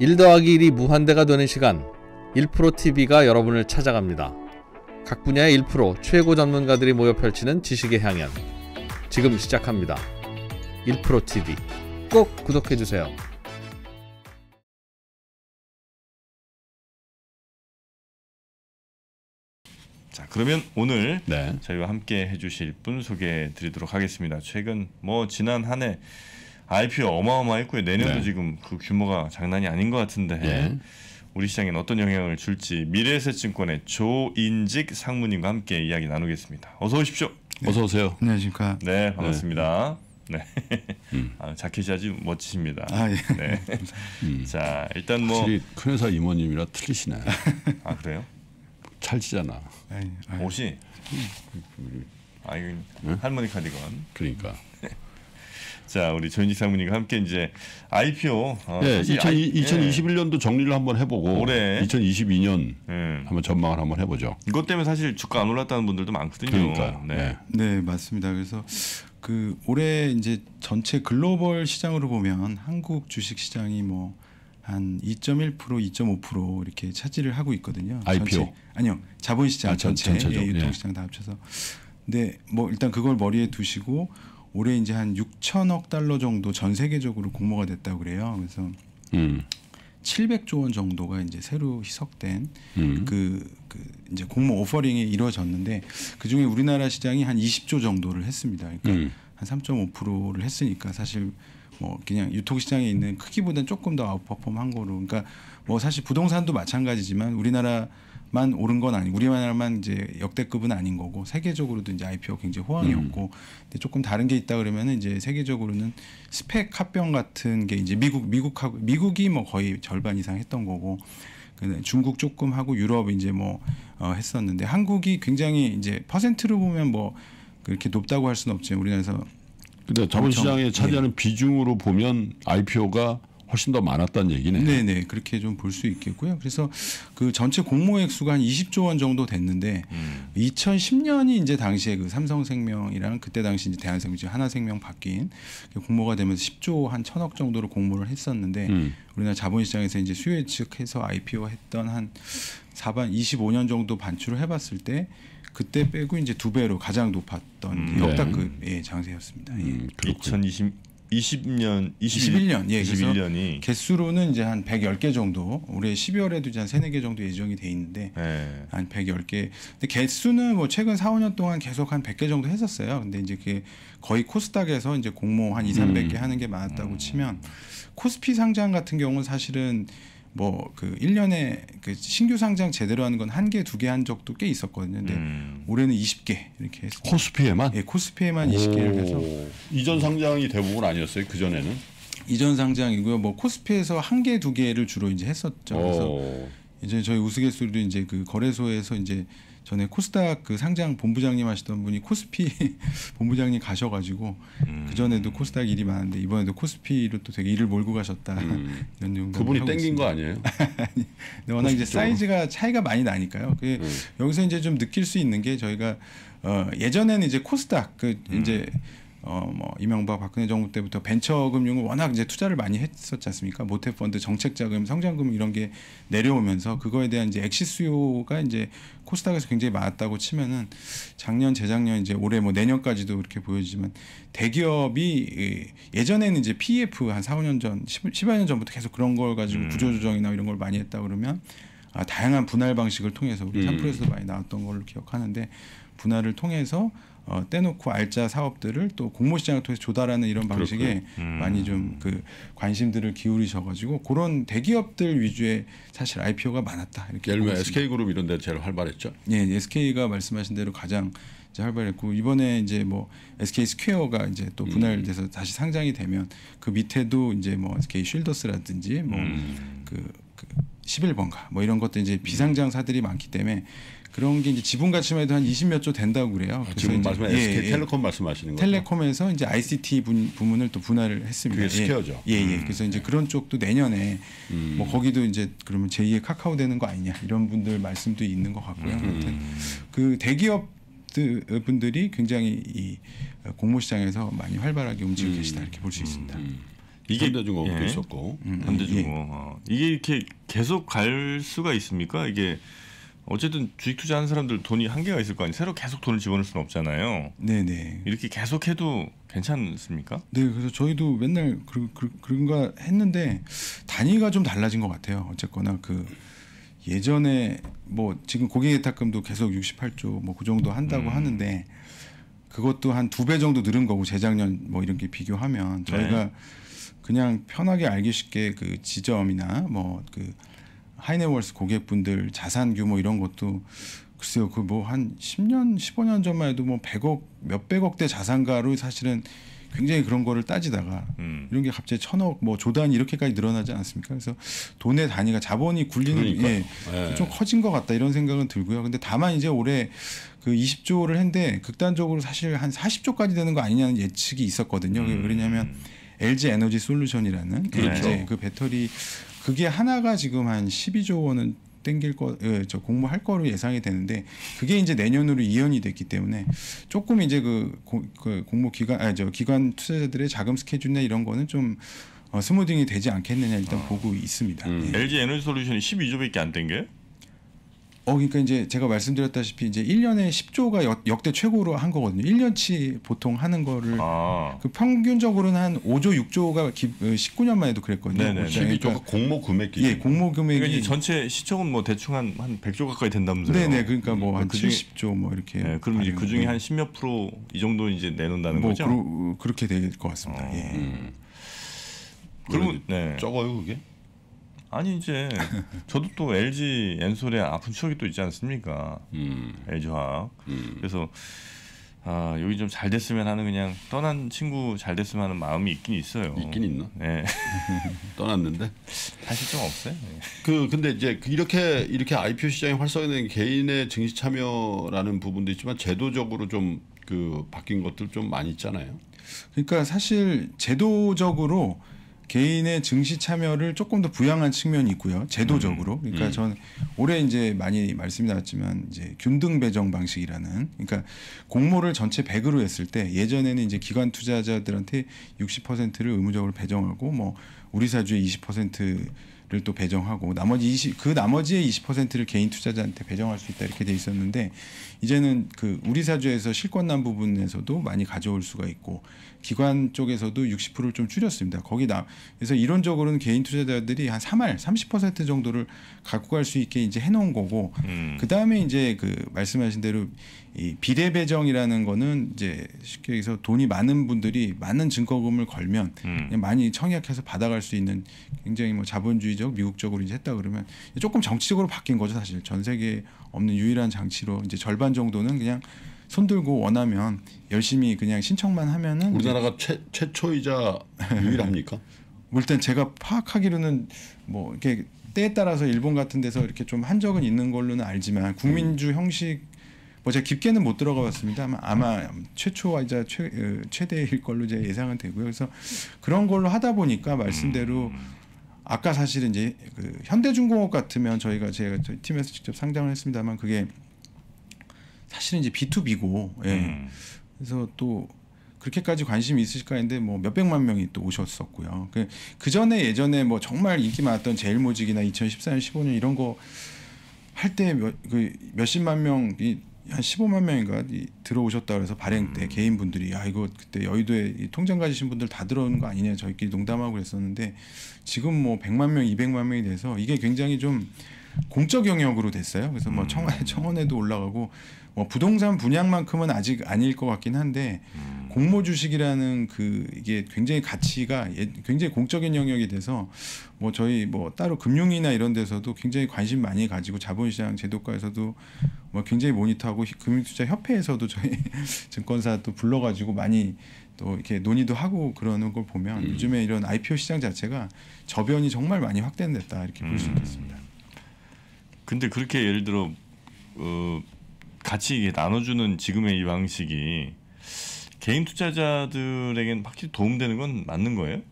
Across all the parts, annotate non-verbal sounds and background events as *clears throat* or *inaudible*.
1 더하기 1이 무한대가 되는 시간 1프로TV가 여러분을 찾아갑니다. 각 분야의 1프로 최고 전문가들이 모여 펼치는 지식의 향연 지금 시작합니다. 1프로TV 꼭 구독해주세요. 자 그러면 오늘 네. 저희와 함께 해주실 분 소개해 드리도록 하겠습니다. 최근 뭐 지난 한해 IPO 어마어마했고요. 내년도 네. 지금 그 규모가 장난이 아닌 것 같은데 예. 우리 시장엔 어떤 영향을 줄지 미래에셋증권의 조인직 상무님과 함께 이야기 나누겠습니다. 어서 오십시오. 어서 오세요. 안녕하십니까. 네 반갑습니다. 네, 음. *laughs* 아, 자켓이 아주 멋지십니다. 아 예. 네. 음. 자 일단 뭐 확실히 큰 회사 임원님이라 틀리시네. 아 그래요? 찰지잖아. 아이, 아이. 옷이 아 이거 할머니 카디건. 그러니까. 자 우리 조인직 상무님과 함께 이제 IPO 어, 2000, I- 2021년도 정리를 한번 해보고 올해. 2022년 음. 한번 전망을 한번 해보죠. 이것 때문에 사실 주가 안 올랐다는 분들도 많거든요. 그러니까요. 네. 네. 네 맞습니다. 그래서 그 올해 이제 전체 글로벌 시장으로 보면 한국 주식 시장이 뭐 한 2.1% 2.5% 이렇게 차지를 하고 있거든요. IPO? 전체, 아니요 자본 시장 아, 전- 전체 전체적, 예, 유통 예. 시장 다 합쳐서. 근데 뭐 일단 그걸 머리에 두시고 올해 이제 한 6천억 달러 정도 전 세계적으로 공모가 됐다고 그래요. 그래서 음, 700조 원 정도가 이제 새로 희석된 음. 그, 그 이제 공모 오퍼링이 이루어졌는데 그 중에 우리나라 시장이 한 20조 정도를 했습니다. 그러니까 음. 한 3.5%를 했으니까 사실 뭐 그냥 유통 시장에 있는 크기보다는 조금 더 아웃퍼폼한 거로 그러니까 뭐 사실 부동산도 마찬가지지만 우리나라 만 오른 건 아니고 우리나라만 이제 역대급은 아닌 거고 세계적으로도 이제 IPO 굉장히 호황이었고 근데 조금 다른 게 있다 그러면은 이제 세계적으로는 스펙 합병 같은 게 이제 미국 미국하고 미국이 뭐 거의 절반 이상 했던 거고 근데 중국 조금 하고 유럽 이제 뭐 어, 했었는데 한국이 굉장히 이제 퍼센트로 보면 뭐 그렇게 높다고 할 수는 없지만 우리나라에서 근데 자본시장에 엄청, 차지하는 비중으로 보면 IPO가 훨씬 더 많았다는 얘기네. 네네 그렇게 좀 볼 수 있겠고요. 그래서 그 전체 공모 액 수가 한 20조 원 정도 됐는데 음. 2010년이 이제 당시에 그 삼성생명이랑 그때 당시 이제 대한생명 하나생명 바뀐 그 공모가 되면서 10조 한 천억 정도로 공모를 했었는데 음. 우리나라 자본시장에서 이제 수요 예측해서 IPO 했던 한 4반 25년 정도 반출을 해봤을 때 그때 빼고 이제 두 배로 가장 높았던 음, 역대급의 장세였습니다. 예. 음, 그렇군요. 2020 20년 21년, 예, 그래서 21년이 개수로는 이제 한 110개 정도 올해 12월에도 이제 한 3, 4개 정도 예정이 돼 있는데 네. 한 110개. 근데 개수는 뭐 최근 4, 5년 동안 계속 한 100개 정도 했었어요. 근데 이제 그게 거의 코스닥에서 이제 공모 한 2, 300개 하는 게 많았다고 치면 코스피 상장 같은 경우는 사실은 뭐 그 1년에 그 신규 상장 제대로 하는 건 한 개, 두 개 한 적도 꽤 있었거든요. 근데 음. 올해는 20개 이렇게 했습니다. 코스피에만 예, 코스피에만 20개를 해서 오. 이전 상장이 대부분 아니었어요. 그 전에는. 이전 상장이고요. 뭐 코스피에서 한 개, 두 개를 주로 이제 했었죠. 그래서 오. 이제 저희 우스갯소리도 이제 그 거래소에서 이제 전에 코스닥 그 상장 본부장님 하시던 분이 코스피 *laughs* 본부장님 가셔가지고 음. 그 전에도 코스닥 일이 많은데 이번에도 코스피로 또 되게 일을 몰고 가셨다 음. 이런 용담을 그분이 땡긴 거 있습니다. 아니에요? *laughs* 근데 워낙 이제. 사이즈가 차이가 많이 나니까요. 그 음. 여기서 이제 좀 느낄 수 있는 게 저희가 어 예전에는 이제 코스닥 그 이제 어 뭐 이명박 박근혜 정부 때부터 벤처 금융을 워낙 이제 투자를 많이 했었지 않습니까? 모태 펀드, 정책 자금, 성장금 이런 게 내려오면서 그거에 대한 이제 엑시 수요가 이제 코스닥에서 굉장히 많았다고 치면은 작년, 재작년 이제 올해 뭐 내년까지도 이렇게 보여지지만 대기업이 이 예전에는 이제 PF 한 4, 5년 전, 10, 10여 년 전부터 계속 그런 걸 가지고 음. 구조 조정이나 이런 걸 많이 했다 그러면 아, 다양한 분할 방식을 통해서 우리 음. 3프로에서도 많이 나왔던 걸로 기억하는데 분할을 통해서 어, 떼놓고 알짜 사업들을 또 공모 시장을 통해서 조달하는 이런 방식에 음. 많이 좀 그 관심들을 기울이셔가지고 그런 대기업들 위주의 사실 IPO가 많았다 이렇게 예를 들면. SK 그룹 이런 데 제일 활발했죠. 예, SK가 말씀하신 대로 가장 이제 활발했고 이번에 이제 뭐 SK 스퀘어가 이제 또 분할돼서 다시 상장이 되면 그 밑에도 이제 뭐 SK 쉴더스라든지 뭐그 그 11번가 뭐 이런 것도 이제 비상장사들이 많기 때문에 그런 게 이제 지분 가치만 해도 한 20몇 조 된다고 그래요. 그래서 지금 말씀하신 예, SK 예. 텔레콤 말씀하시는 거죠? 텔레콤에서 이제 ICT 분, 부문을 또 분할을 했습니다. 그게 스퀘어죠. 예, 예. 그래서 이제 그런 쪽도 내년에 음. 뭐 거기도 이제 그러면 제2의 카카오 되는 거 아니냐 이런 분들 말씀도 있는 것 같고요. 음. 아무튼 그 대기업 분들이 굉장히 이 공모 시장에서 많이 활발하게 움직이고 계시다 이렇게 볼 수 있습니다. 음. 이게- 현대중공업도 예. 있었고 음, 현대중공 예. 어. 이게 이렇게 계속 갈 수가 있습니까? 이게 어쨌든 주식 투자하는 사람들 돈이 한계가 있을 거 아니에요. 새로 계속 돈을 집어넣을 수는 없잖아요. 네네. 이렇게 계속 해도 괜찮습니까? 네, 그래서 저희도 맨날 그, 그, 그런가 했는데 단위가 좀 달라진 것 같아요. 어쨌거나 그 예전에 뭐 지금 고객예탁금도 계속 68조 뭐 그 정도 한다고 음. 하는데 그것도 한 두 배 정도 늘은 거고 재작년 뭐 이런 게 비교하면 저희가 네. 그냥 편하게 알기 쉽게 그 지점이나 뭐 그 하이네월스 고객분들 자산 규모 이런 것도 글쎄요 그 뭐 한 10년 15년 전만 해도 뭐 100억 몇백억대 자산가로 사실은 굉장히 그런 거를 따지다가 음. 이런 게 갑자기 천억 뭐 조단이 이렇게까지 늘어나지 않습니까? 그래서 돈의 단위가 자본이 굴리는 그러니까요. 예, 예. 좀 커진 것 같다 이런 생각은 들고요. 근데 다만 이제 올해 그 20조를 했는데 극단적으로 사실 한 40조까지 되는 거 아니냐는 예측이 있었거든요. 음. 왜냐하면 LG 에너지 솔루션이라는 그 그렇죠. 그 배터리 그게 하나가 지금 한 12조 원은 땡길 거, 예, 저 공모할 거로 예상이 되는데 그게 이제 내년으로 이연이 됐기 때문에 조금 이제 그, 고- 그 공모 기관, 아저 기관 투자자들의 자금 스케줄이나 이런 거는 좀 어, smoothing이 되지 않겠느냐 일단 보고 있습니다. 음. 예. LG 에너지 솔루션이 12조밖에 안 땡겨요? 어, 그러니까 이제 제가 말씀드렸다시피 이제 1년에 10조가 역, 역대 최고로 한 거거든요. 1년치 보통 하는 거를 아. 그 평균적으로는 한 5조, 6조가 기, 19년만 해도 그랬거든요. 네네. 그러니까 12조가 공모 금액 기준. 예, 공모 금액이 그러니까 이제 전체 시총은 뭐 대충 한, 한 100조 가까이 된다면서요. 네 네 그러니까 뭐한 그중에- 70조 뭐 이렇게 네, 그럼 이제 그 중에 네. 한 10몇 프로 이 정도 이제 내놓는다는 뭐 거죠? 그러, 그렇게 될 것 같습니다. 어. 예. 음. 그러면 네. 적어요 그게? 아니 이제 *laughs* 저도 또 LG 엔솔에 아픈 추억이 또 있지 않습니까? 음. LG 화학. 음. 그래서 아 여기 좀 잘 됐으면 하는 그냥 떠난 친구 잘 됐으면 하는 마음이 있긴 있어요. 있긴 있나? 네. *laughs* 떠났는데. 사실 좀 없어요. 네. 그 근데 이제 그 이렇게 이렇게 IPO 시장이 활성화된 개인의 증시 참여라는 부분도 있지만 제도적으로 좀 그 바뀐 것들 좀 많이 있잖아요. 그러니까 사실 제도적으로 개인의 증시 참여를 조금 더 부양한 측면이 있고요. 제도적으로. 그러니까 음. 전 올해 이제 많이 말씀이 나왔지만 이제 균등 배정 방식이라는 그러니까 공모를 전체 100으로 했을 때 예전에는 이제 기관 투자자들한테 60%를 의무적으로 배정하고 뭐 우리 사주의 20%를 또 배정하고 나머지 20, 그 나머지의 20%를 개인 투자자한테 배정할 수 있다 이렇게 돼 있었는데 이제는 그 우리 사주에서 실권난 부분에서도 많이 가져올 수가 있고 기관 쪽에서도 60%를 좀 줄였습니다. 거기 나 그래서 이론적으로는 개인 투자자들이 한 3할 30% 정도를 갖고 갈 수 있게 이제 해놓은 거고 음. 그 다음에 이제 그 말씀하신 대로 이 비례 배정이라는 거는 이제 쉽게 얘기해서 돈이 많은 분들이 많은 증거금을 걸면 음. 많이 청약해서 받아갈 수 있는 굉장히 뭐 자본주의적 미국적으로 이제 했다 그러면 조금 정치적으로 바뀐 거죠 사실 전 세계에 없는 유일한 장치로 이제 절반 정도는 그냥 손 들고 원하면 열심히 그냥 신청만 하면은 우리나라가 최 최초이자 유일합니까? *laughs* 뭐 일단 제가 파악하기로는 뭐 이렇게 때에 따라서 일본 같은 데서 이렇게 좀 한 적은 있는 걸로는 알지만 국민주 형식 뭐 제가 깊게는 못 들어가 봤습니다. 아마, 아마 최초이자 최, 어, 최대일 걸로 제 예상은 되고요. 그래서 그런 걸로 하다 보니까 말씀대로 아까 사실은 이제 그 현대중공업 같으면 저희가 제가 저희 팀에서 직접 상장을 했습니다만 그게 사실은 이제 B2B고 예. 음. 그래서 또 그렇게까지 관심이 있으실까 했는데 뭐 몇백만 명이 또 오셨었고요. 그, 그 전에 예전에 뭐 정말 인기 많았던 제일 모직이나 2014년, 15년 이런 거 할때그 몇십만 명이 한 15만 명인가 이 들어오셨다 그래서 발행 때 개인 분들이 야 이거 그때 여의도에 이 통장 가지신 분들 다 들어오는 거 아니냐 저희끼리 농담하고 그랬었는데 지금 뭐 100만 명, 200만 명이 돼서 이게 굉장히 좀 공적 영역으로 됐어요. 그래서 뭐 청원, 청원에도 올라가고 뭐 부동산 분양만큼은 아직 아닐 것 같긴 한데 공모 주식이라는 그 이게 굉장히 가치가 예- 굉장히 공적인 영역이 돼서 뭐 저희 뭐 따로 금융이나 이런 데서도 굉장히 관심 많이 가지고 자본시장 제도과에서도 뭐 굉장히 모니터하고 히- 금융투자협회에서도 저희 *laughs* 증권사 또 불러가지고 많이 또 이렇게 논의도 하고 그러는 걸 보면 요즘에 이런 IPO 시장 자체가 저변이 정말 많이 확대됐다 이렇게 볼수 음. 있겠습니다. 근데 그렇게 예를 들어 어, 같이 이게 나눠주는 지금의 이 방식이 개인 투자자들에겐 확실히 도움되는 건 맞는 거예요?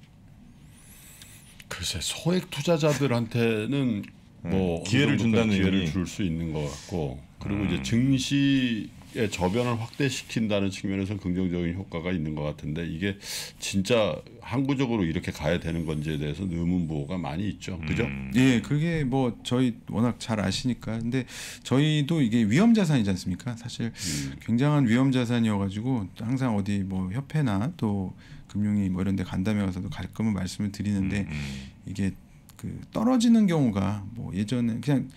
글쎄 소액 투자자들한테는 뭐 네, 기회를 어느 정도까지 준다는 기회를. 줄 수 있는 것 같고 그리고 음. 이제 증시 의 저변을 확대시킨다는 측면에서 긍정적인 효과가 있는 것 같은데 이게 진짜 항구적으로 이렇게 가야 되는 건지에 대해서 의문부호가 많이 있죠. 그죠? 예, 그게 뭐 저희 워낙 잘 아시니까. 근데 저희도 이게 위험 자산이지 않습니까? 사실 음. 굉장한 위험 자산이어 가지고 항상 어디 뭐 협회나 또 금융위 뭐 이런 데 간담회 가서도 가끔은 말씀을 드리는데 이게 그 떨어지는 경우가 뭐 예전에 그냥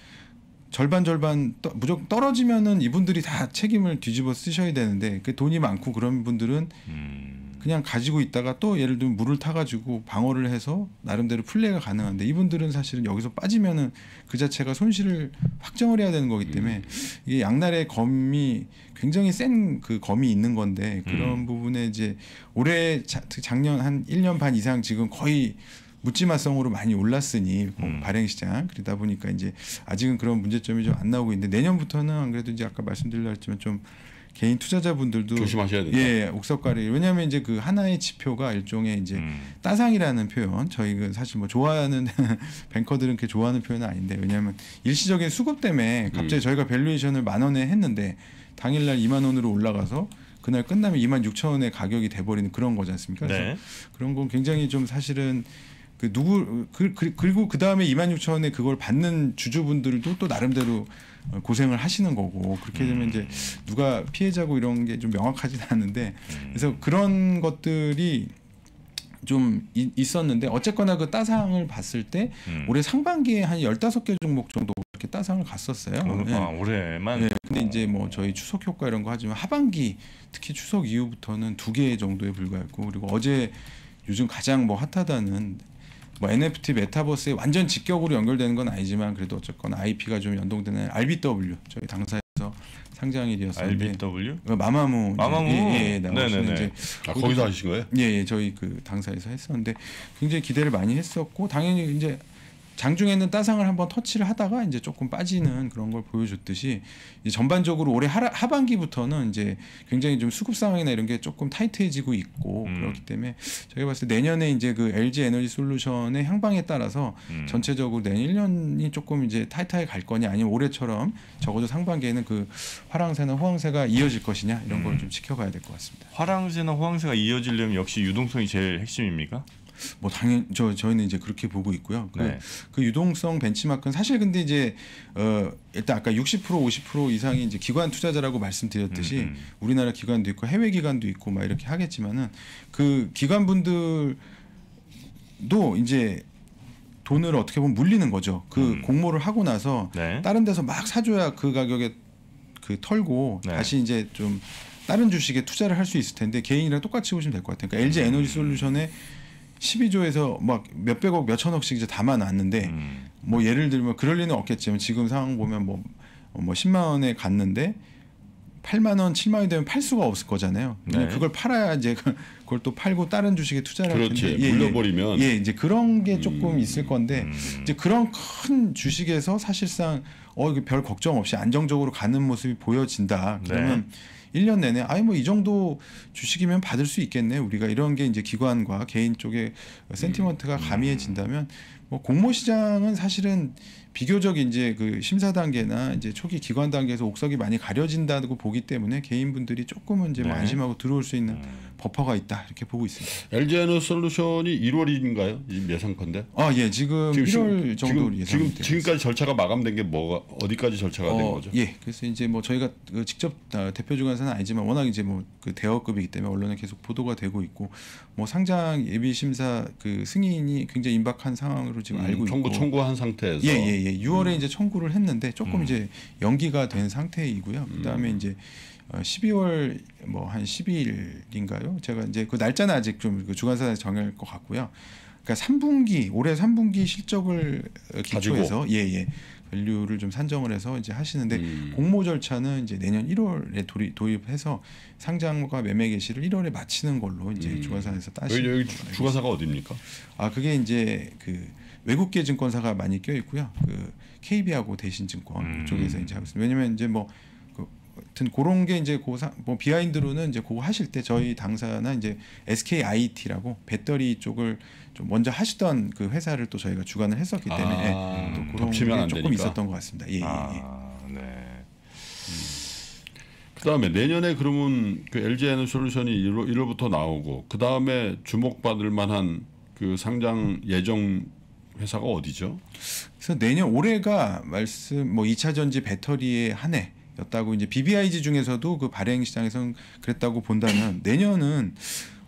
절반 절반 떠, 무조건 떨어지면은 이분들이 다 책임을 뒤집어 쓰셔야 되는데 그 돈이 많고 그런 분들은 음. 그냥 가지고 있다가 또 예를 들면 물을 타가지고 방어를 해서 나름대로 플레이가 가능한데 이분들은 사실은 여기서 빠지면은 그 자체가 손실을 확정을 해야 되는 거기 때문에 이게 양날의 검이 굉장히 센 그 검이 있는 건데 그런 부분에 이제 올해 자, 작년 한 1년 반 이상 지금 거의 묻지마성으로 많이 올랐으니 뭐 음. 발행 시장 그러다 보니까 이제 아직은 그런 문제점이 좀 안 나오고 있는데 내년부터는 안 그래도 이제 아까 말씀드리려 했지만 좀 개인 투자자분들도 조심하셔야 된다. 예, 옥석가리. 왜냐하면 이제 그 하나의 지표가 일종의 이제 음. 따상이라는 표현. 저희 그 사실 뭐 좋아하는 *laughs* 뱅커들은 그렇게 좋아하는 표현은 아닌데 왜냐하면 일시적인 수급 때문에 갑자기 저희가 valuation을 만 원에 했는데 당일날 2만 원으로 올라가서 그날 끝나면 2만 6천 원의 가격이 돼버리는 그런 거지 않습니까? 그래서 네. 그런 건 굉장히 좀 사실은 그 누구 그, 그, 그리고 그 다음에 2만 6천 원에 그걸 받는 주주분들도 또 나름대로 어, 고생을 하시는 거고 그렇게 되면 이제 누가 피해자고 이런 게 좀 명확하지는 않은데 그래서 그런 것들이 좀 이- 있었는데 어쨌거나 그 따상을 봤을 때 음. 올해 상반기에 한 15개 종목 정도 이렇게 따상을 갔었어요. 어, 예. 아, 올해만 네, 근데 이제 뭐 저희 추석 효과 이런 거 하지만 하반기 특히 추석 이후부터는 두 개 정도에 불과했고 그리고 어제 요즘 가장 뭐 핫하다는 뭐 NFT 메타버스에 완전 직격으로 연결되는 건 아니지만 그래도 어쨌거나 IP가 좀 연동되는 RBW 저희 당사에서 상장일이었었는데 RBW 그 마마무 마마무. 예, 예, 나오시는 네네네. 이제 아, 거기서 하신 거예요? 예, 예, 저희 그 당사에서 했었는데 굉장히 기대를 많이 했었고 당연히 이제 장중에는 따상을 한번 터치를 하다가 이제 조금 빠지는 그런 걸 보여줬듯이 전반적으로 올해 하라, 하반기부터는 이제 굉장히 좀 수급 상황이나 이런 게 조금 타이트해지고 있고 음. 그렇기 때문에 저희가 봤을 때 내년에 이제 그 LG 에너지 솔루션의 향방에 따라서 음. 전체적으로 내년 1년이 조금 이제 타이트하게 갈 거냐 아니면 올해처럼 적어도 상반기에는 그 화랑새나 호황새가 이어질 것이냐 이런 걸좀 지켜봐야 될 것 같습니다. 화랑새나 호황새가 이어지려면 역시 유동성이 제일 핵심입니까? 뭐 당연 저 저희는 이제 그렇게 보고 있고요. 그, 네. 그 유동성 벤치마크는 사실 근데 이제 어 일단 아까 60% 50% 이상이 이제 기관 투자자라고 말씀드렸듯이 음, 음. 우리나라 기관도 있고 해외 기관도 있고 막 이렇게 하겠지만은 그 기관 분들도 이제 돈을 어떻게 보면 물리는 거죠. 그 음. 공모를 하고 나서 네. 다른 데서 막 사줘야 그 가격에 그 털고 네. 다시 이제 좀 다른 주식에 투자를 할 수 있을 텐데 개인이랑 똑같이 보시면 될 것 같아요. 그러니까 LG 음. 에너지 솔루션에 12조에서 막 몇백억 몇천억씩 이제 담아놨는데 음. 뭐 예를 들면 그럴 리는 없겠지만 지금 상황 보면 뭐, 뭐 10만 원에 갔는데 8만 원, 7만 원이 되면 팔 수가 없을 거잖아요. 네. 그걸 팔아야 이제 그걸 또 팔고 다른 주식에 투자를 할 그렇지. 텐데 물려버리면. 예, 예, 이제 그런 게 조금 있을 건데 음. 이제 그런 큰 주식에서 사실상 어 별 걱정 없이 안정적으로 가는 모습이 보여진다. 네. 그러면 1년 내내 아니 뭐 이 정도 주식이면 받을 수 있겠네. 우리가 이런 게 이제 기관과 개인 쪽의 음. 센티먼트가 가미해진다면 뭐 공모 시장은 사실은 비교적 이제 그 심사 단계나 이제 초기 기관 단계에서 옥석이 많이 가려진다고 보기 때문에 개인분들이 조금은 이제 뭐 네. 안심하고 들어올 수 있는 버퍼가 있다 이렇게 보고 있습니다. LG 에너지 솔루션이 1월인가요? 이 예상컨대? 아예 지금, 1월 정도 지금, 예상 지금 지금까지 절차가 마감된 게 뭐가 어디까지 절차가 된 거죠? 예, 그래서 이제 뭐 저희가 그 직접 아, 대표 주관사는 아니지만 워낙 이제 뭐 그 대여급이기 때문에 언론에 계속 보도가 되고 있고 뭐 상장 예비 심사 그 승인이 굉장히 임박한 상황으로 지금 음, 알고 청구 있고 청구한 상태에서 예, 예, 예. 6월에 이제 청구를 했는데 조금 음. 이제 연기가 된 상태이고요. 그다음에 이제 어, 12월 뭐 한 12일인가요? 제가 이제 그 날짜는 아직 좀그 주관사에 정할 것 같고요. 그러니까 3분기 올해 3분기 실적을 어, 기초해서 예, 예. 밸류를 좀 산정을 해서 이제 하시는데 음. 공모 절차는 이제 내년 1월에 도입, 도입해서 상장과 매매 개시를 1월에 마치는 걸로 이제 음. 주관사에서 여기, 따시는 여기 주- 알고 주관사가 어디입니까? 아 그게 이제 그 외국계 증권사가 많이 껴 있고요. 그 KB하고 대신증권 음. 쪽에서 이제 하고 있습니다. 왜냐면 이제 뭐 그, 하여튼 그런 게 이제 고사 뭐 비하인드로는 이제 그거 하실 때 저희 당사나 이제 SKIT라고 배터리 쪽을 좀 먼저 하시던 그 회사를 또 저희가 주관을 했었기 때문에 아, 또 그런 겹치면 게안 조금 되니까. 있었던 것 같습니다. 예, 예, 예. 아, 네. 그다음에 내년에 그러면 그 LG 에너 솔루션이 1월, 1월부터 나오고 그 다음에 주목받을 만한 그 상장 예정 회사가 어디죠? 그래서 내년 올해가 말씀 뭐 2차 전지 배터리의 한 해 였다고 이제 BBIG 중에서도 그 발행 시장에서는 그랬다고 본다면 내년은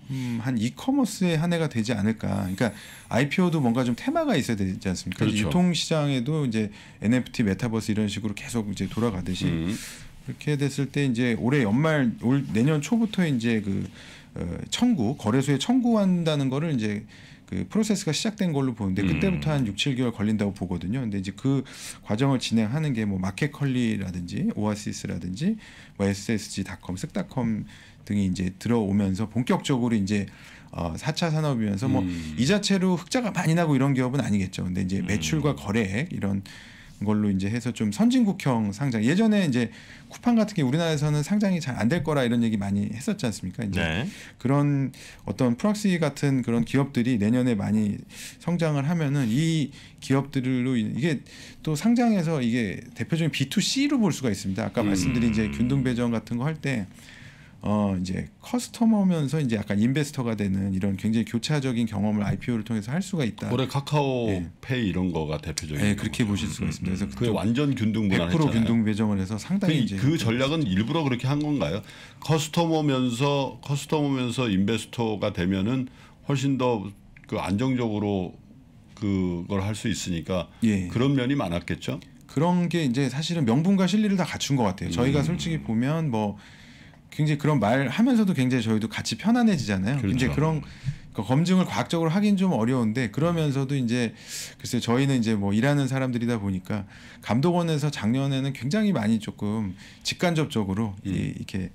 음, 한 이커머스의 한 해가 되지 않을까. 그러니까 IPO도 뭔가 좀 테마가 있어야 되지 않습니까? 그렇죠. 유통 시장에도 이제 NFT, 메타버스 이런 식으로 계속 이제 돌아가듯이 음. 그렇게 됐을 때 이제 올해 연말 올 내년 초부터 이제 그 어, 청구 거래소에 청구한다는 거를 이제 그 프로세스가 시작된 걸로 보는데 음. 그때부터 한 6, 7개월 걸린다고 보거든요. 근데 이제 그 과정을 진행하는 게 뭐 마켓컬리라든지 오아시스라든지 뭐 SSG.com, 쓱닷컴 등이 이제 들어오면서 본격적으로 이제 어 4차 산업이면서 뭐 음. 이 자체로 흑자가 많이 나고 이런 기업은 아니겠죠. 근데 이제 매출과 거래액 이런 걸로 이제 해서 좀 선진국형 상장. 예전에 이제 쿠팡 같은 게 우리나라에서는 상장이 잘 안 될 거라 이런 얘기 많이 했었지 않습니까? 이제 네. 그런 어떤 프락시 같은 그런 기업들이 내년에 많이 성장을 하면은 이 기업들로 인- 이게 또 상장해서 이게 대표적인 B2C로 볼 수가 있습니다. 아까 음. 말씀드린 이제 균등 배정 같은 거 할 때 어 이제 커스터머면서 이제 약간 인베스터가 되는 이런 굉장히 교차적인 경험을 IPO를 통해서 할 수가 있다. 올해 카카오 예. 페이 이런 거가 대표적인. 네, 그렇게 보실 수가 있습니다. 그래서 그게 완전 균등 분할 100% 균등 배정을 해서 상당히 그, 이제 그 전략은 일부러 그렇게 한 건가요? 커스터머면서 커스터머면서 인베스터가 되면은 훨씬 더 그 안정적으로 그걸 할 수 있으니까 예. 그런 면이 많았겠죠. 그런 게 이제 사실은 명분과 실리를 다 갖춘 것 같아요. 음. 저희가 솔직히 보면 뭐 굉장히 그런 말 하면서도 굉장히 저희도 같이 편안해지잖아요. 그렇죠. 이제 그런 그 검증을 과학적으로 하긴 좀 어려운데 그러면서도 이제 글쎄 저희는 이제 뭐 일하는 사람들이다 보니까 감독원에서 작년에는 굉장히 많이 조금 직간접적으로 음. 이, 이렇게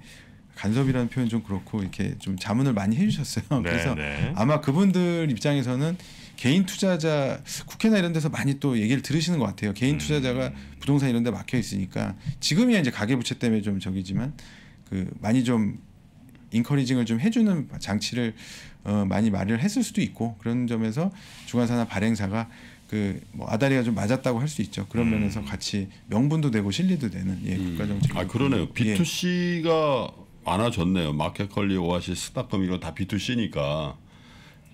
간섭이라는 표현 좀 그렇고 이렇게 좀 자문을 많이 해주셨어요. 네, 그래서 네. 아마 그분들 입장에서는 개인 투자자 국회나 이런 데서 많이 또 얘기를 들으시는 것 같아요. 개인 투자자가 부동산 이런 데 막혀 있으니까 지금이야 이제 가계부채 때문에 좀 저기지만 그 많이 좀 인커리징을 좀 해주는 장치를 어, 많이 마련했을 수도 있고 그런 점에서 중간사나 발행사가 그뭐 아다리가 좀 맞았다고 할 수 있죠. 그런 면에서 같이 명분도 되고 실리도 되는 예, 국가 정책. 아 그러네요. 예. B2C가 많아졌네요. 마켓컬리, 오아시스, 스타컴 이거 다 B2C니까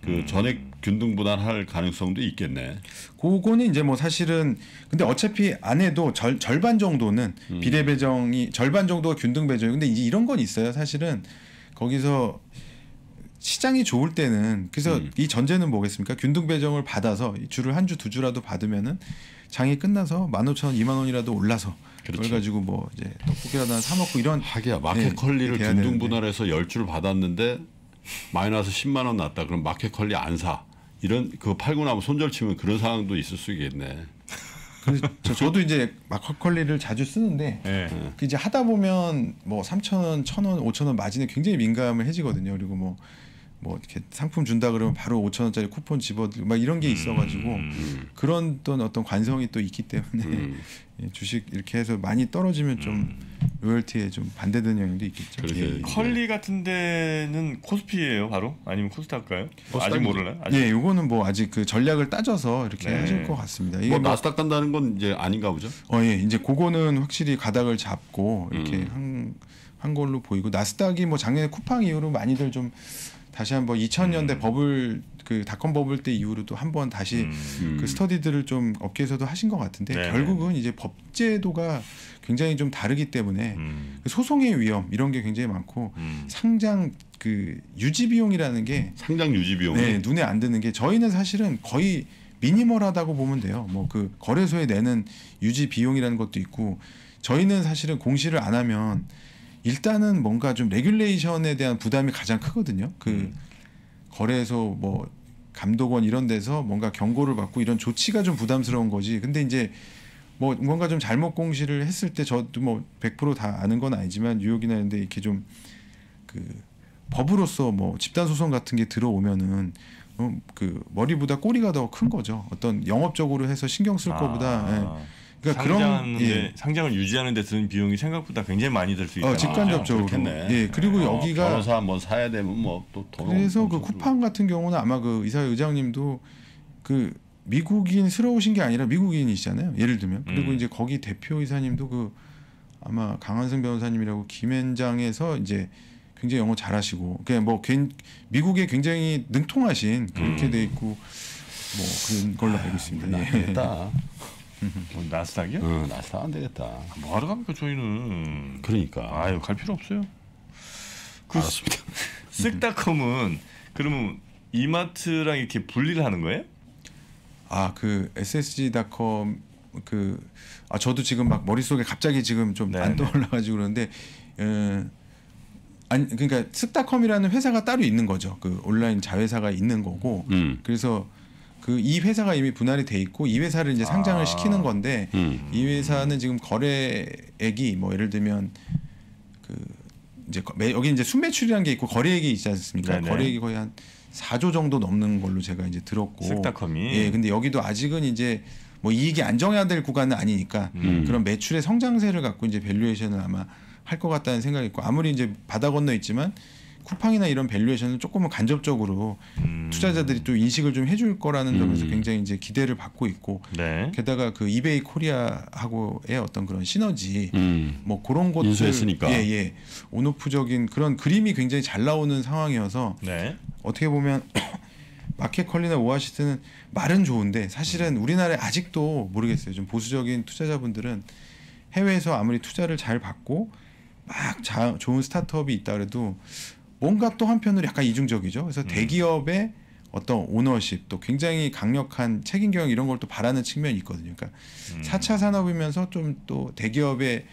그 전액 균등 분할할 가능성도 있겠네. 그거는 이제 뭐 사실은 근데 어차피 안 해도 절, 절반 정도는 음. 비례 배정이 절반 정도가 균등 배정. 근데 이제 이런 건 있어요. 사실은 거기서 시장이 좋을 때는 그래서 음. 이 전제는 뭐겠습니까? 균등 배정을 받아서 이 줄을 한주 두 주라도 받으면은 장이 끝나서 15,000원, 2만 원이라도 올라서 그렇죠. 그걸 가지고 뭐 이제 떡볶이라도 사 먹고 이런 하기야 마켓컬리를 네, 균등. 분할해서 10줄 받았는데 마이너스 10만 원 났다. 그럼 마켓 컬리 안 사. 이런 그거 팔고 나면 손절 치면 그런 상황도 있을 수 있겠네. 그래서 저, 저도 이제 마커컬리를 자주 쓰는데 네. 그 이제 하다 보면 뭐 3,000원, 1,000원, 5,000원 마진에 굉장히 민감을 해지거든요. 그리고 뭐뭐 이렇게 상품 준다 그러면 바로 5,000원짜리 쿠폰 집어들고 막 이런 게 있어가지고 그런 또 어떤 관성이 또 있기 때문에 음. *laughs* 예, 주식 이렇게 해서 많이 떨어지면 좀 로열티에 좀 반대되는 영향도 있겠죠. 그렇게 예, 예. 컬리 같은 데는 코스피예요, 바로? 아니면 코스닥가요? 아직 코스닥이죠. 모르나? 아직 예, 요거는 뭐 아직 그 전략을 따져서 이렇게 네. 하실 것 같습니다. 이게 뭐뭐 나스닥 간다는 건 이제 아닌가 보죠. 어, 예. 이제 그거는 확실히 가닥을 잡고 이렇게 음. 한, 한 걸로 보이고 나스닥이 뭐 작년에 쿠팡 이후로 많이들 좀 다시 한번 2000년대 음. 버블 그 닷컴 버블 때 이후로 또한번 다시 음. 그 스터디들을 좀 업계에서도 하신 것 같은데 네. 결국은 이제 법제도가 굉장히 좀 다르기 때문에 음. 그 소송의 위험 이런 게 굉장히 많고 음. 상장 그 유지 비용이라는 게 상장 유지 비용이 네, 눈에 안 드는 게 저희는 사실은 거의 미니멀하다고 보면 돼요. 뭐 그 거래소에 내는 유지 비용이라는 것도 있고 저희는 사실은 공시를 안 하면 일단은 뭔가 좀 레귤레이션에 대한 부담이 가장 크거든요. 그 음. 거래소 뭐 감독원 이런 데서 뭔가 경고를 받고 이런 조치가 좀 부담스러운 거지. 근데 이제 뭐 뭔가 좀 잘못 공시를 했을 때 저도 뭐 100%다 아는 건 아니지만 뉴욕이나 이런 데 이렇게 좀 그 법으로서 뭐 집단 소송 같은 게 들어오면은 어, 그 머리보다 꼬리가 더 큰 거죠. 어떤 영업적으로 해서 신경 쓸 거보다. 예. 아. 그러니까 그런 예. 상장을 유지하는 데 드는 비용이 생각보다 굉장히 많이 들 수 있다. 어, 직간접적으로. 그렇겠네. 예. 그리고 어, 여기가 변호사 한번 사야 되면 뭐또 돈 그래서 그 쿠팡 같은 경우는 아마 그 이사 의장님도 그 미국인스러우신 게 아니라 미국인이시잖아요. 예를 들면 그리고 음. 이제 거기 대표 이사님도 그 아마 강한승 변호사님이라고 김앤장에서 이제 굉장히 영어 잘하시고 그냥 뭐 괜- 미국에 굉장히 능통하신 그렇게 돼 있고 뭐 그런 걸로 알고 있습니다. 안 예. 되겠다. *laughs* 뭐 나스닥이요? 어, 나사 안 되겠다. 뭐하러 갑니까 저희는? 그러니까. 아유 갈 필요 없어요. 그 알았습니다. 쓱닷컴은 그러면 이마트랑 이렇게 분리를 하는 거예요? 아 그 ssg.com 그아 저도 지금 막 머릿속에 갑자기 지금 좀 네, 안 네. 떠올라가지고 그러는데 어, 아니 그러니까 쓱닷컴이라는 회사가 따로 있는 거죠. 그 온라인 자회사가 있는 거고 음. 그래서 그 이 회사가 이미 분할이 돼 있고 이 회사를 이제 상장을 아. 시키는 건데 음. 이 회사는 지금 거래액이 뭐 예를 들면 그 이제 여기 이제 순매출이라는 게 있고 거래액이 있지 않습니까? 네네. 거래액이 거의 한 4조 정도 넘는 걸로 제가 이제 들었고 쓱닷컴이 예, 근데 여기도 아직은 이제 뭐 이익이 안정해야 될 구간은 아니니까 음. 그런 매출의 성장세를 갖고 이제 valuation을 아마 할 것 같다는 생각이 있고 아무리 이제 바다 건너 있지만 쿠팡이나 이런 valuation은 조금은 간접적으로 음. 투자자들이 또 인식을 좀 해줄 거라는 점에서 음. 굉장히 이제 기대를 받고 있고 네. 게다가 그 이베이 코리아하고의 어떤 그런 시너지 음. 뭐 그런 것들 인수했으니까. 예, 예. on-off적인 그런 그림이 굉장히 잘 나오는 상황이어서 네. 어떻게 보면 *clears throat* 마켓컬리나 오아시스는 말은 좋은데 사실은 우리나라에 아직도 모르겠어요. 좀 보수적인 투자자분들은 해외에서 아무리 투자를 잘 받고 막 자, 좋은 스타트업이 있다 그래도 뭔가 또 한편으로 약간 이중적이죠. 그래서 대기업의 어떤 오너십 또 굉장히 강력한 책임 경영 이런 걸 또 바라는 측면이 있거든요. 그러니까 음. 사 4차 산업이면서 좀 또 대기업의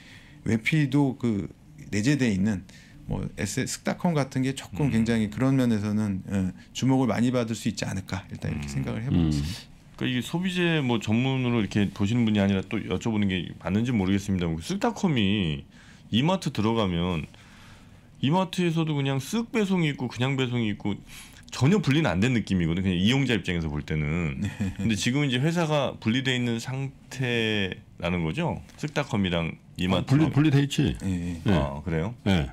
외피도 그 내재돼 있는 뭐 SS 쓱닷컴 같은 게 조금 음. 굉장히 그런 면에서는 예, 주목을 많이 받을 수 있지 않을까 일단 이렇게 생각을 해보고 음. 그러니까 이게 소비재 뭐 전문으로 이렇게 보시는 분이 아니라 또 여쭤보는 게 맞는지 모르겠습니다. 쓱닷컴이 이마트 들어가면 이마트에서도 그냥 쓱 배송이 있고 그냥 배송이 있고 전혀 분리는 안 된 느낌이거든요. 그냥 이용자 입장에서 볼 때는. *laughs* 근데 지금 이제 회사가 분리돼 있는 상태라는 거죠. 쓱닷컴이랑 이마트. 아, 분리 분리돼 있지. 예, 예. 예. 아 그래요? 예.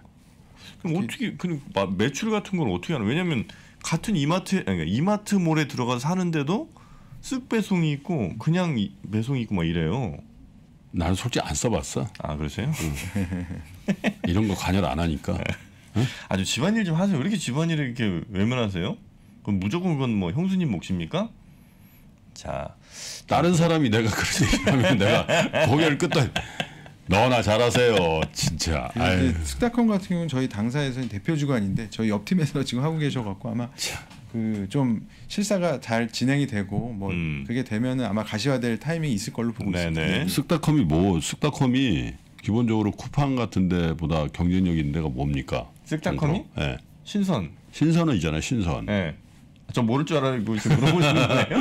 그럼 어떻게 그럼 마- 매출 같은 건 어떻게 하나? 왜냐면 같은 이마트 아니, 그러니까 이마트몰에 들어가서 사는데도 쓱 배송이 있고 그냥 이- 배송이 있고 막 이래요. 나는 솔직히 안 써봤어. 아 그러세요? 이런 거 관여를 안 하니까. 아주 집안일 좀 하세요. 왜 이렇게 집안일을 이렇게 외면하세요? 그럼 무조건 그건 뭐 형수님 몫입니까? 자, 다른 사람이 내가 그런 얘기하면 내가 고개를 끄덕. 너나 잘하세요, 진짜. 아유. 근데 쓱닷컴 같은 경우는 저희 당사에서는 대표 주관인데 저희 옆 팀에서 지금 하고 계셔갖고 아마 그 좀 실사가 잘 진행이 되고 뭐 음. 그게 되면은 아마 가시화될 타이밍이 있을 걸로 보고 네네. 있습니다. 쓱닷컴이 뭐 쓱닷컴이 기본적으로 쿠팡 같은 데보다 경쟁력 있는 데가 뭡니까? 쓱닷컴이? 예. 신선. 신선이잖아요, 신선. 예. 저 모를 줄 알고 지금 물어보시는 거예요?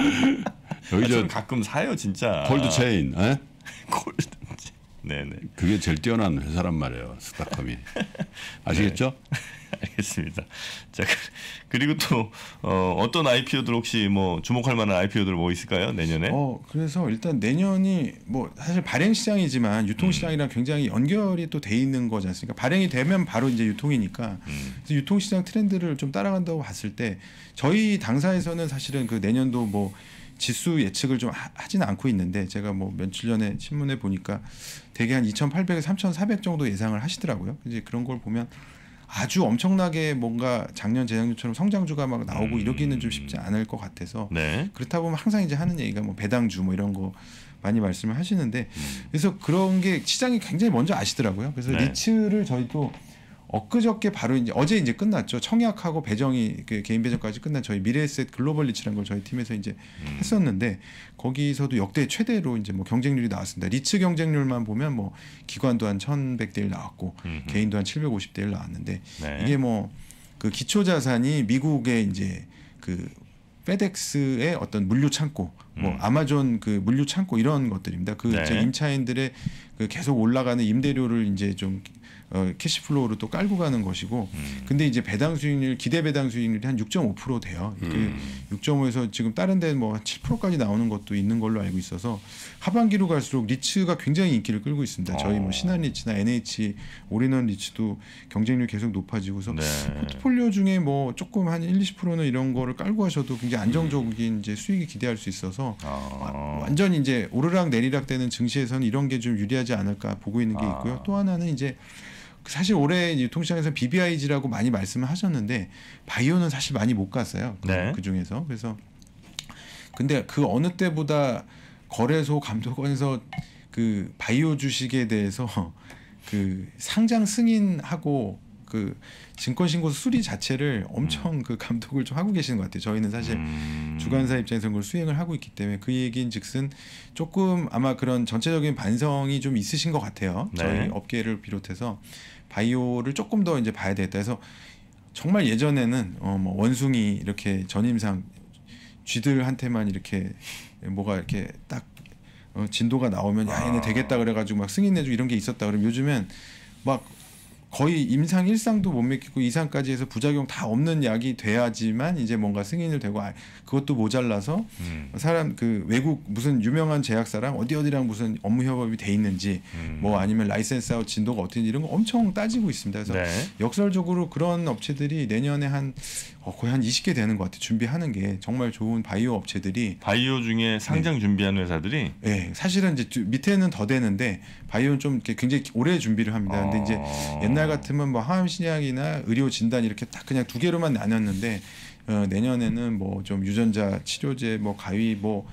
여기 저는 저 가끔 사요 진짜. 콜드 체인, 예? *laughs* 콜드. 네네. 그게 제일 뛰어난 회사란 말이에요, 쓱닷컴이. *laughs* 아시겠죠? 알겠습니다. 자 그- 그리고 또 어, 어떤 IPO들 혹시 뭐 주목할 만한 IPO들 뭐 있을까요 내년에? 어 그래서 일단 내년이 뭐 사실 발행 시장이지만 유통 시장이랑 굉장히 연결이 또 돼 있는 거지 않습니까? 발행이 되면 바로 이제 유통이니까 그래서 유통 시장 트렌드를 좀 따라간다고 봤을 때 저희 당사에서는 사실은 그 내년도 뭐 지수 예측을 좀 하, 하지는 않고 있는데 제가 뭐 며칠 전에 신문에 보니까 대개 한 2,800에서 3,400 정도 예상을 하시더라고요. 이제 그런 걸 보면 아주 엄청나게 뭔가 작년 재작년처럼 성장주가 막 나오고 이러기는 좀 쉽지 않을 것 같아서 네. 그렇다 보면 항상 이제 하는 얘기가 뭐 배당주 뭐 이런 거 많이 말씀을 하시는데 음. 그래서 그런 게 시장이 굉장히 먼저 아시더라고요. 그래서 네. 리츠를 저희도 엊그저께 바로 이제 어제 이제 끝났죠. 청약하고 배정이 그 개인 배정까지 끝난 저희 미래에셋 글로벌 리츠라는 걸 저희 팀에서 이제 음. 했었는데 거기서도 역대 최대로 이제 뭐 경쟁률이 나왔습니다. 리츠 경쟁률만 보면 뭐 기관도 한 1,100대 1 나왔고 음흠. 개인도 한 750대 1 나왔는데 네. 이게 뭐 그 기초 자산이 미국의 이제 그 페덱스의 어떤 물류 창고, 뭐 음. 아마존 그 물류 창고 이런 것들입니다. 그 네. 임차인들의 그 계속 올라가는 임대료를 이제 좀 어, cash flow로 또 깔고 가는 것이고 근데 이제 배당 수익률 기대 배당 수익률이 한 6.5% 돼요. 음. 그 6.5에서 지금 다른 데는 뭐 7%까지 나오는 것도 있는 걸로 알고 있어서 하반기로 갈수록 리츠가 굉장히 인기를 끌고 있습니다. 저희 뭐 어. 신한 리츠나 NH 올인원 리츠도 경쟁률 계속 높아지고서 네. 포트폴리오 중에 뭐 조금 한 1, 20%는 이런 거를 깔고 하셔도 굉장히 안정적인 이제 수익이 기대할 수 있어서 아. 완전 이제 오르락 내리락 되는 증시에서는 이런 게 좀 유리하지 않을까 보고 있는 게 아. 있고요. 또 하나는 이제 사실 올해 유통시장에서 BBIG라고 많이 말씀을 하셨는데 바이오는 사실 많이 못 갔어요. 그, 네. 그 중에서 그래서 근데 그 어느 때보다 거래소 감독원에서 그 바이오 주식에 대해서 *laughs* 그 상장 승인하고 그 증권 신고 수리 자체를 엄청 그 감독을 좀 하고 계시는 것 같아요. 저희는 사실 음. 주관사 입장에서 그걸 수행을 하고 있기 때문에 그 얘기인 즉슨 조금 아마 그런 전체적인 반성이 좀 있으신 것 같아요. 네. 저희 업계를 비롯해서 바이오를 조금 더 이제 봐야 되겠다 해서 정말 예전에는 어 뭐 원숭이 이렇게 전임상 쥐들한테만 이렇게 뭐가 이렇게 딱 어, 진도가 나오면 야 얘네 되겠다 그래가지고 막 승인 내주고 이런 게 있었다 그러면 요즘엔 막 거의 임상 일상도 못 맡기고 이상까지 해서 부작용 다 없는 약이 돼야지만 이제 뭔가 승인을 되고 아, 그것도 모자라서 음. 사람 그 외국 무슨 유명한 제약사랑 어디 어디랑 무슨 업무 협업이 돼 있는지 음. 뭐 아니면 라이센스하고 진도가 어떤지 이런 거 엄청 따지고 있습니다. 그래서 네. 역설적으로 그런 업체들이 내년에 한 어, 거의 한 20개 되는 것 같아요. 준비하는 게 정말 좋은 바이오 업체들이 바이오 중에 상장 네. 준비하는 회사들이 예, 사실은 이제 주- 밑에는 더 되는데 바이오는 좀 이렇게 굉장히 오래 준비를 합니다. 근데 이제 어. 옛날 같으면 뭐 항암 신약이나 의료 진단 이렇게 딱 그냥 두 개로만 나눴는데 어, 내년에는 뭐 좀 유전자 치료제 뭐 가위 뭐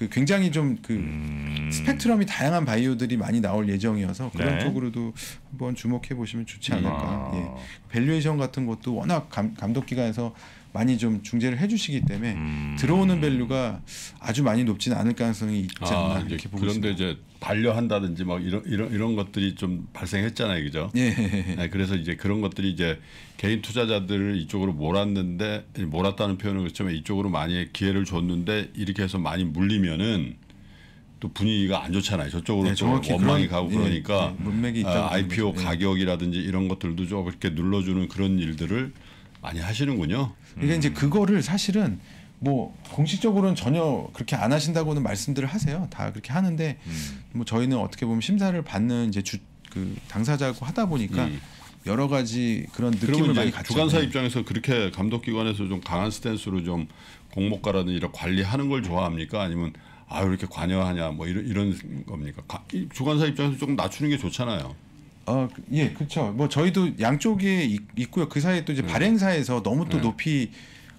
그 굉장히 좀그 음. 스펙트럼이 다양한 바이오들이 많이 나올 예정이어서 그런 네. 쪽으로도 한번 주목해 보시면 좋지 않을까. 아. 예. valuation 같은 것도 워낙 감, 감독 기관에서 많이 좀 중재를 해주시기 때문에 음. 들어오는 value가 아주 많이 높지는 않을 가능성이 있지 않나 아, 이렇게 보고 그런데 있습니다. 이제 반려한다든지 막 이런 이런 이런 것들이 좀 발생했잖아요, 그죠? 예. *laughs* 네, 그래서 이제 그런 것들이 이제 개인 투자자들을 이쪽으로 몰았는데 몰았다는 표현은 그렇지만 이쪽으로 많이 기회를 줬는데 이렇게 해서 많이 물리면은 또 분위기가 안 좋잖아요. 저쪽으로 네, 또 원망이 그런- 가고 예, 그러니까 예, 문맥이 있다고 아, IPO. 예. 가격이라든지 이런 것들도 좀 이렇게 눌러주는 그런 일들을 많이 하시는군요. 그러니까 이제 그거를 사실은 뭐 공식적으로는 전혀 그렇게 안 하신다고는 말씀들을 하세요. 다 그렇게 하는데 음. 뭐 저희는 어떻게 보면 심사를 받는 이제 주 그 당사자고 하다 보니까 음. 여러 가지 그런 느낌을 많이 갖죠. 주관사 네. 입장에서 그렇게 감독기관에서 좀 강한 스탠스로 좀 공모가라든지 이런 관리하는 걸 좋아합니까? 아니면 아 이렇게 관여하냐 뭐 이런 이런 겁니까? 가- 이 주관사 입장에서 조금 낮추는 게 좋잖아요. 어, 그- 예, 그렇죠. 뭐 저희도 양쪽에 있, 있고요. 그 사이에 또 이제 발행사에서 너무 또 네. 높이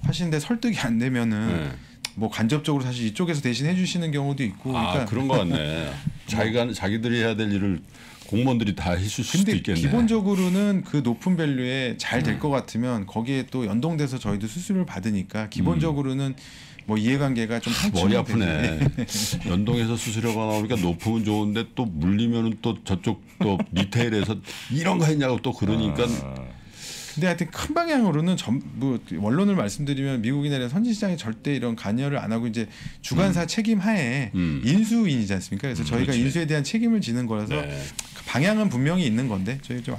하시는데 설득이 안 되면은 네. 뭐 간접적으로 사실 이쪽에서 대신 해주시는 경우도 있고. 아 그러니까 그런 거 같네. *laughs* 자기가 자기들이 해야 될 일을 공무원들이 다 해줄 수도 있겠네. 기본적으로는 그 높은 밸류에 잘 음. 될것 같으면 거기에 또 연동돼서 저희도 수수료를 받으니까 기본적으로는 뭐 이해관계가 좀 음. 머리 아프네. *laughs* 연동해서 수수료가 나오니까 높으면 좋은데 또 물리면은 또 저쪽 또 리테일에서 이런 거 했냐고 또 그러니까 근데 하여튼 큰 방향으로는 전, 뭐 원론을 말씀드리면 미국이나 선진 시장에 절대 이런 관여를 안 하고 이제 주관사 책임 하에 음. 인수인이지 않습니까? 그래서 저희가 그렇지. 인수에 대한 책임을 지는 거라서 네. 그 방향은 분명히 있는 건데 저희 좀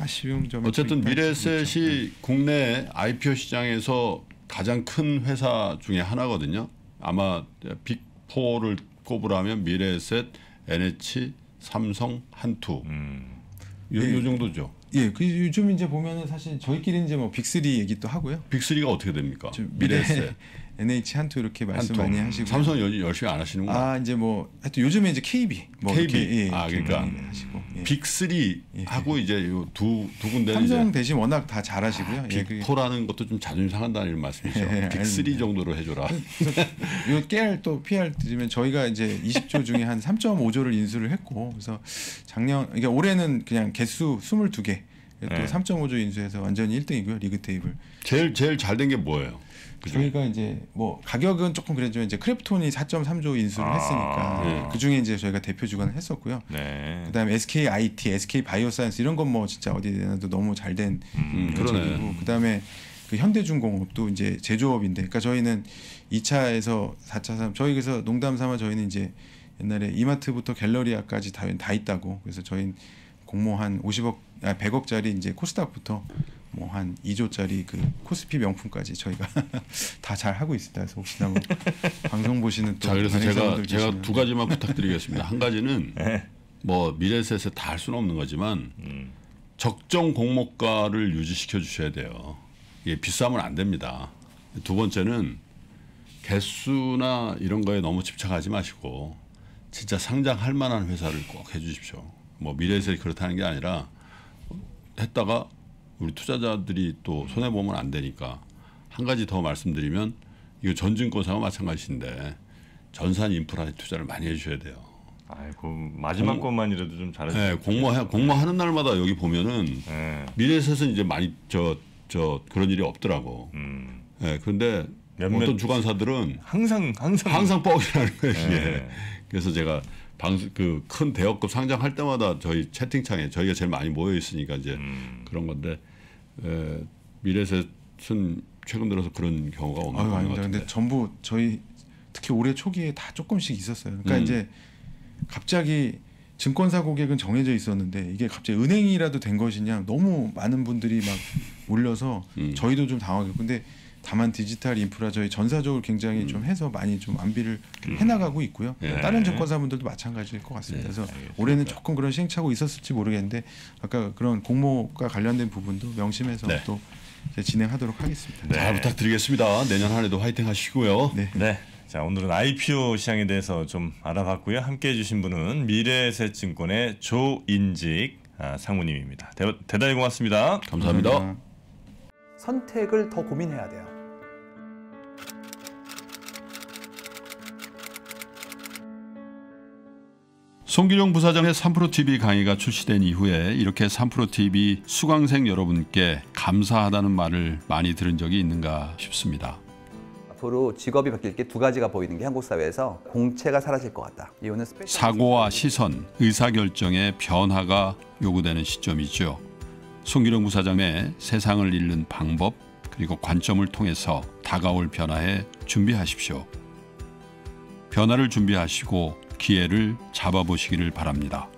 어쨌든 좀 있다. 미래에셋이 국내 IPO 시장에서 가장 큰 회사 중에 하나거든요. 아마 빅4를 꼽으라면 미래에셋, NH, 삼성, 한투 음. 요, 예. 요 정도죠. 예, 그 요즘 이제 보면은 사실 저희끼리 이제 뭐 빅3 얘기도 하고요. 빅3가 어떻게 됩니까? 미래에셋, *laughs* NH 한투 이렇게 말씀 한투. 많이 하시고 삼성 연- 열심히 안 하시는구나. 아 이제 뭐 하여튼 요즘에 이제 KB 뭐 KB. 이렇게, 예, 아, 그러니까 하시고 예. 빅3 하고 이제 요두두 군데는 삼성 이제 대신 워낙 다 잘하시고요. 예, 그 빅4라는 것도 좀 자존심 상한다는 이런 말씀이죠. *laughs* 예, 빅3 알겠습니다. 정도로 해줘라. 요 깨알 또 PR 드리면 저희가 이제 20조 중에 한 3.5조를 인수를 했고 그래서 작년 그러니까 올해는 그냥 개수 22개 또 네. 3.5조 인수해서 완전히 1등이고요 league table. 제일 제일 잘 된 게 뭐예요? 그죠? 저희가 이제 뭐 가격은 조금 그랬지만 이제 크래프톤이 4.3조 인수를 아, 했으니까 네. 그 중에 이제 저희가 대표 주관을 했었고요. 네. 그다음에 SK IET, SK 바이오사이언스 이런 건 뭐 진짜 어디 내놔도 너무 잘된 음, 그러네. 그리고 그다음에 그 현대중공업도 이제 제조업인데, 그러니까 저희는 2차에서 4차, 3 저희 그래서 농담 삼아 저희는 이제 옛날에 이마트부터 갤러리아까지 다, 다 있다고 그래서 저희 공모 한 50억, 아 100억짜리 이제 코스닥부터 뭐 한 2조짜리 그 코스피 명품까지 저희가 *laughs* 다 잘 하고 있습니다. 그래서 혹시나 뭐 방송 보시는 또 자 그래서 제가 제가 두 가지만 부탁드리겠습니다. 한 가지는 네. 뭐 미래셋에 다 할 수는 없는 거지만 음. 적정 공모가를 유지시켜 주셔야 돼요. 이게 비싸면 안 됩니다. 두 번째는 개수나 이런 거에 너무 집착하지 마시고 진짜 상장할 만한 회사를 꼭 해주십시오. 뭐 미래에셋이 그렇다는 게 아니라 했다가 우리 투자자들이 또 손해 보면 안 되니까 한 가지 더 말씀드리면 이거 전증권사와 마찬가지인데 전산 인프라에 투자를 많이 해주셔야 돼요. 아이고 마지막 공- 것만이라도 좀 잘해주세요. 네, 공모 공모하는 날마다 여기 보면은 네. 미래에셋은 이제 많이 저저 그런 일이 없더라고. 음. 예, 그런데 몇몇- 어떤 주관사들은 항상 항상 항상 뻑이라는 거예요. 네. 그래서 제가 방수 그 큰 대여급 상장할 때마다 저희 채팅창에 저희가 제일 많이 모여 있으니까 이제 음. 그런 건데 에, 미래셋은 최근 들어서 그런 경우가 없는 아유 것 아닙니다. 같은데. 근데 전부 저희 특히 올해 초기에 다 조금씩 있었어요. 그러니까 음. 이제 갑자기 증권사 고객은 정해져 있었는데 이게 갑자기 은행이라도 된 것이냐 너무 많은 분들이 막 몰려서 음. 저희도 좀 당황했고 근데 다만 디지털 인프라 저희 전사적으로 굉장히 음. 좀 해서 많이 좀 안비를 해나가고 있고요. 네. 다른 증권사분들도 마찬가지일 것 같습니다. 네, 그래서 알겠습니다. 올해는 조금 그런 시행착오 있었을지 모르겠는데 아까 그런 공모가 관련된 부분도 명심해서 네. 또 이제 진행하도록 하겠습니다. 네. 잘 부탁드리겠습니다. 내년 한 해도 화이팅 하시고요. 네. 네. 자 오늘은 IPO 시장에 대해서 좀 알아봤고요. 함께해 주신 분은 미래에셋증권의 조인직 아, 상무님입니다. 대, 대단히 고맙습니다. 감사합니다. 선택을 더 고민해야 돼요. 송기룡 부사장의 3프로TV 강의가 출시된 이후에 이렇게 3프로TV 수강생 여러분께 감사하다는 말을 많이 들은 적이 있는가 싶습니다. 앞으로 직업이 바뀔 게 두 가지가 보이는 게 한국 사회에서 공채가 사라질 것 같다. 이거는 사고와 시선, 의사결정의 변화가 요구되는 시점이죠. 송기룡 부사장의 세상을 읽는 방법 그리고 관점을 통해서 다가올 변화에 준비하십시오. 변화를 준비하시고 기회를 잡아보시기를 바랍니다.